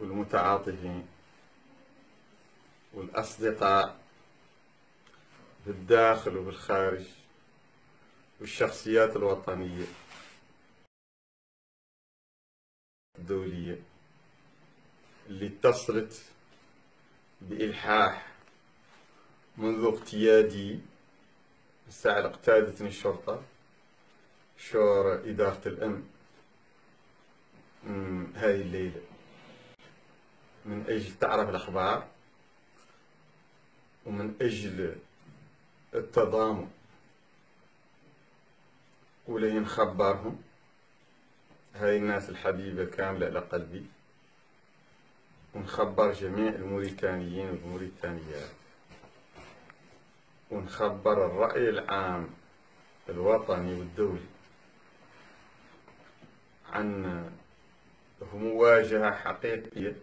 والمتعاطفين والأصدقاء في الداخل وفي الخارج والشخصيات الوطنية الدولية اللي اتصلت بإلحاح منذ اغتيادي الساعة اقتادتني الشرطة شور إدارة الأمن هاي الليلة. من أجل تعرف الأخبار ومن أجل التضامن ولين نخبرهم هاي الناس الحبيبة كاملة إلى قلبي. ونخبر جميع الموريتانيين والموريتانيات. ونخبر الرأي العام الوطني والدولي عن مواجهة حقيقية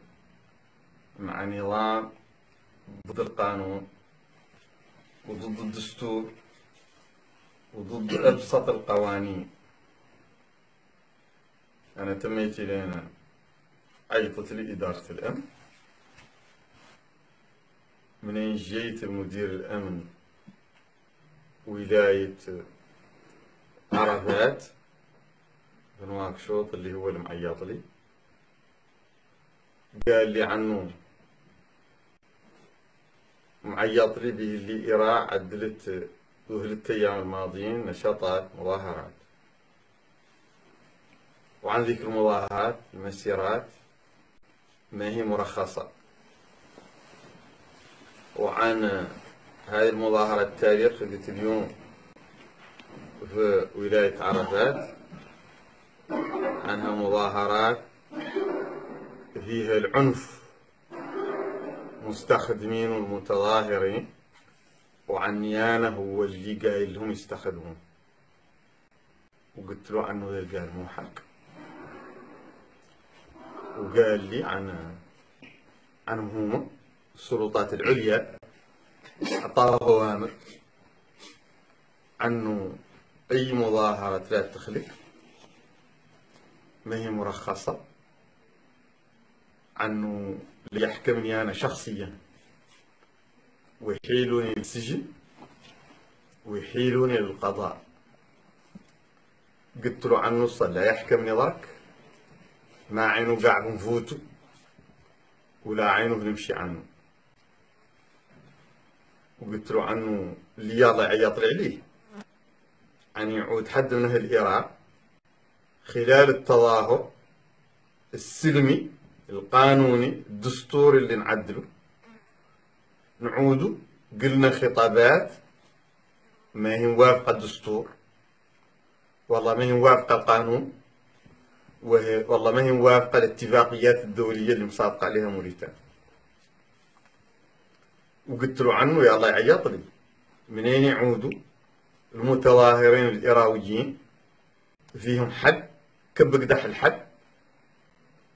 مع نظام ضد القانون وضد الدستور وضد أبسط القوانين. أنا تميت لنا عيطت لي إدارة الأمن. منين جيت المدير الأمن؟ ولاية عرفات. بن واكشوط اللي هو المعيط لي. قال لي عنه به اللي إيراع عدلت ثلاث أيام الماضيين نشاطات مظاهرات. وعن ذيك المظاهرات المسيرات ما هي مرخصة. وعن هذه المظاهرة التالية خذت اليوم في ولاية عرفات عنها مظاهرات فيها العنف مستخدمين والمتظاهرين وعن نيانة هو اللي قايل لهم يستخدمون. وقلت له عنه ذا قال مو حق. وقال لي عن عنهم هم السلطات العليا أعطاه أوامر عنه أي مظاهرة لا تخلق ما هي مرخصة. عنه ليحكمني أنا شخصيا. ويحيلوني للسجن ويحيلوني للقضاء قلت له عنه لا يحكمني ضرك ما عينه قاعد نفوته ولا عينه بنمشي عنه. وقلت له عنه اللي يلا يعيط لي. أن يعود حد من أهل العراق خلال التظاهر السلمي القانوني الدستوري اللي نعدله نعودوا قلنا خطابات ما هي موافقة الدستور. والله ما هي موافقة القانون والله ما هي موافقة الاتفاقيات الدولية اللي مصادقة عليها موريتانيا. وقلت له عنه يا الله يعيط لي. منين يعودوا؟ المتظاهرين الإيراويين. فيهم حد؟ كب قدح الحد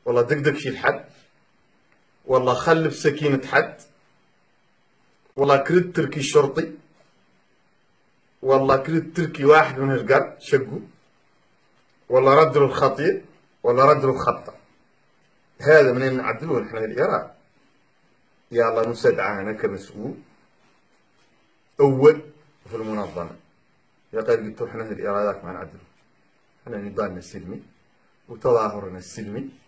والله دقدق شي الحد والله خلف سكينة حد. والله كريت تركي شرطي. والله كريت تركي واحد من القرد شقه والله رد الخطير ولا رد الخطة. هذا منين نعدلون إحنا الإيران يا الله نستدعى أنا كمسؤول. أول في المنظمة. يا قال قلت إحنا الإيرادات ما نعدل إحنا نضالنا السلمي وتظاهرنا السلمي.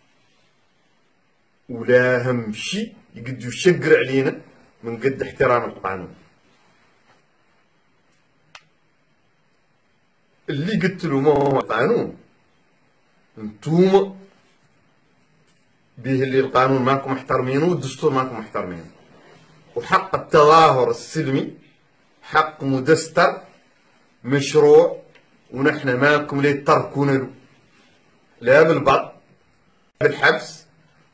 ولا هم شيء يقد يشقر علينا من قد احترام القانون. اللي قلت له ما هو قانون انتوما به اللي القانون ماكم محترمينه والدستور ماكم محترمينه وحق التظاهر السلمي حق مدستر مشروع ونحن ماكم ليه تركون له. لا بالبط بالحبس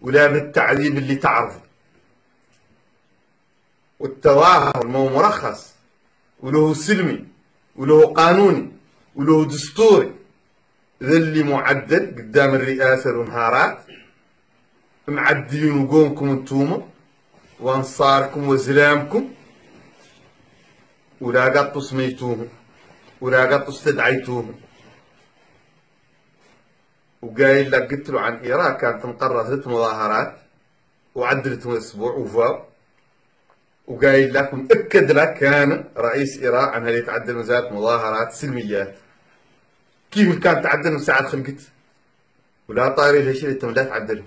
ولا بالتعذيب اللي تعرفه والتظاهر ما هو مرخص وله سلمي وله قانوني وله دستوري. ذا اللي معدل قدام الرئاسة ونهارات معدلين وقومكم انتوما وأنصاركم وزلامكم. ولا قط سميتوهم ولا قط استدعيتوهم. وقايل لك قلت له عن إيران كانت مقررة ثلاث مظاهرات وعدلتهم الأسبوع وفاو وقايل لك ومأكد لك كان رئيس إيران أنها يتعدل مزايا مظاهرات سلميات. كيف كانت تعدل من ساعة خلقت؟ ولا طاري لها شيء لا تعدلهم.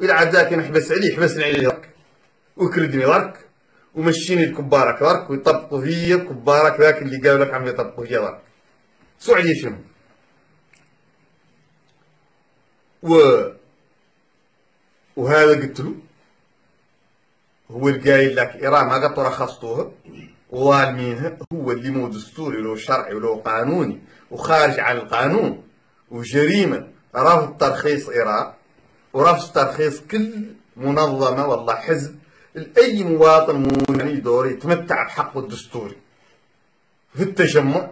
وإذا عاد نحبس عليه حبسني عليه ذاك. وكردني ذاك ومشيني الكبارك ذاك ويطبقوا فيا كبارك ذاك اللي قالوا لك عم يطبقوا فيا ذاك. سو علي شنو و وهذا قلت له هو اللي قايل لك إيران ما قد رخصتوها وظالمينها هو اللي مو دستوري ولو شرعي ولو قانوني. وخارج عن القانون. وجريمة. رفض ترخيص إيران. ورفض ترخيص كل منظمة والله حزب. لأي مواطن موني دور يتمتع بحقه الدستوري. في التجمع.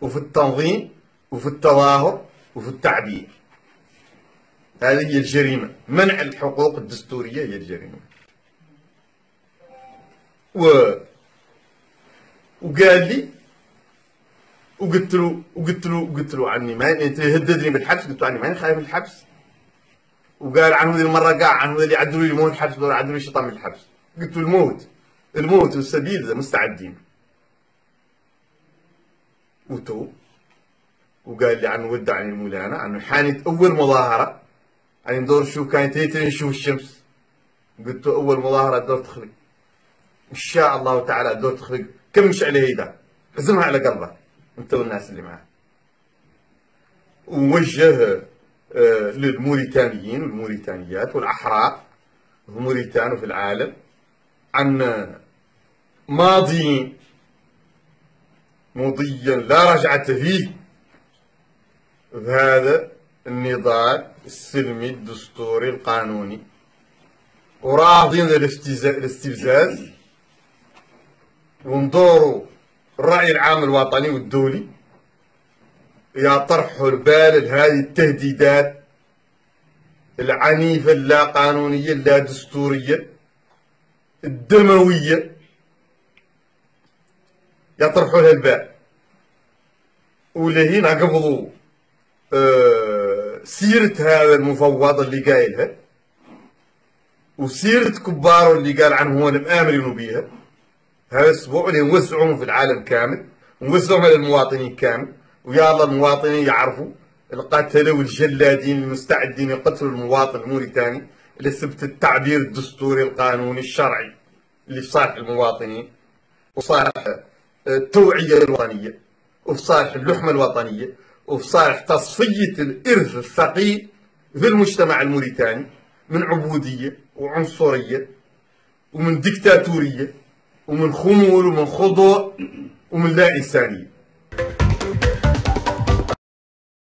وفي التنظيم. وفي التظاهر وفي التعبير. هذه هي الجريمة. منع الحقوق الدستورية هي الجريمة. و وقال لي وقلت له وقلت له وقلت له عني ما هددني بالحبس؟ قلت له عني ماني خايف من الحبس. وقال عنه ذي المرة قاع عنه اللي يعدلوا لي الموت الحبس دول يعدلوا لي الشيطان من الحبس. قلت له الموت الموت والسبيل مستعدين. وتو وقال لي عنه ودعني المولانا عنه حانت أول مظاهرة يعني ندور شو كانت هي نشوف الشمس؟ قلت له أول مظاهرة دور تخلق. إن شاء الله تعالى دور تخلق. كمش عليه هيدا حزمها على قلبك أنت والناس اللي معك ووجه آه، للموريتانيين والموريتانيات والأحرار في موريتان وفي العالم عن ماضي مضيا لا رجعة فيه. بهذا النضال السلمي الدستوري القانوني وراضين الاستفزاز وندوروا الرأي العام الوطني والدولي يطرحوا البال لهذه التهديدات العنيفة اللا قانونية اللا دستورية الدموية يطرحوا لها البال. ولهين قبضوا آه سيرة هذا المفوض اللي قايلها وسيرة كباره اللي قال عنه هو مآمرين بيها هذا الأسبوع اللي نوسعهم في العالم كامل نوسعهم على المواطنين كامل. ويا الله المواطنين يعرفوا القتلة والجلادين المستعدين يقتلوا المواطن الموريتاني لسبت التعبير الدستوري القانوني الشرعي اللي في صالح المواطنين وصالح التوعية الوطنية وفي صالح اللحمة الوطنية وفي صالح تصفية الإرث الثقيل في المجتمع الموريتاني من عبودية وعنصرية ومن ديكتاتورية ومن خمول ومن خضوع ومن لا إنسانية.